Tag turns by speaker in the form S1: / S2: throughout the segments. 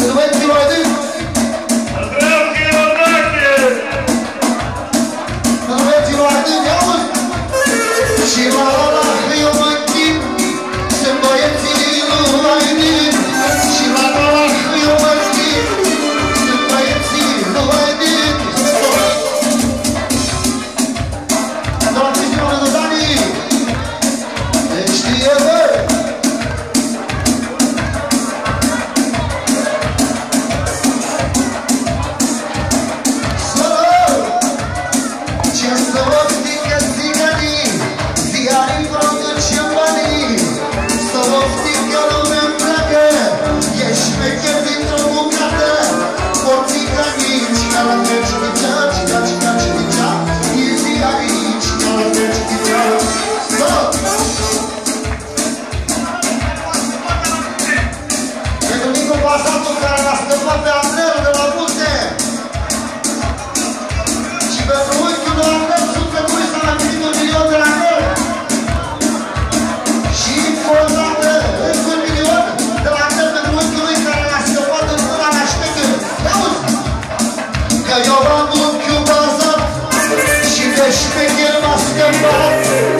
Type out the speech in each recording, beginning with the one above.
S1: Do it. Nicu Pasatul care l-a stâmpat pe Andreu de la Munte. Și pentru unchiul lui Andreu, sufletului s-a năprit un milion de la Andreu. Și încă o dată, încă un milion de la Andreu pentru unchiul lui care l-a scăpat în mâna la ștecă. Auzi! Că eu am unchiul bazat și de șteche l-a scăpat.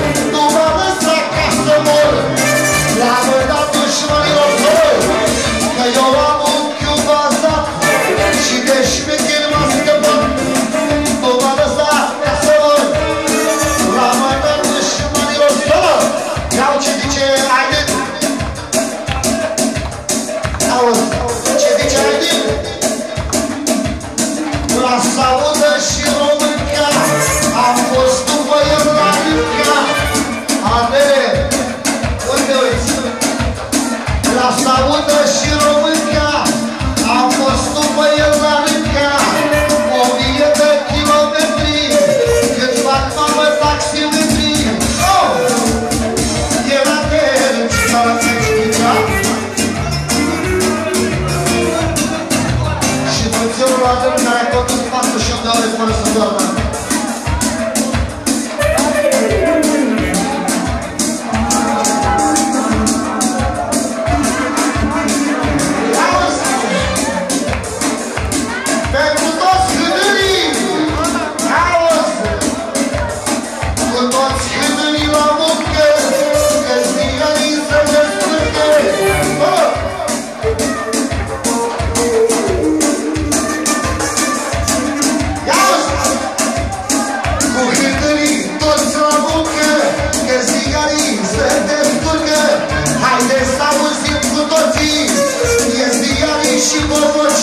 S1: salut! Ce zice Edin? La salut! Ela deu um cara todo mundo tá Chico, você.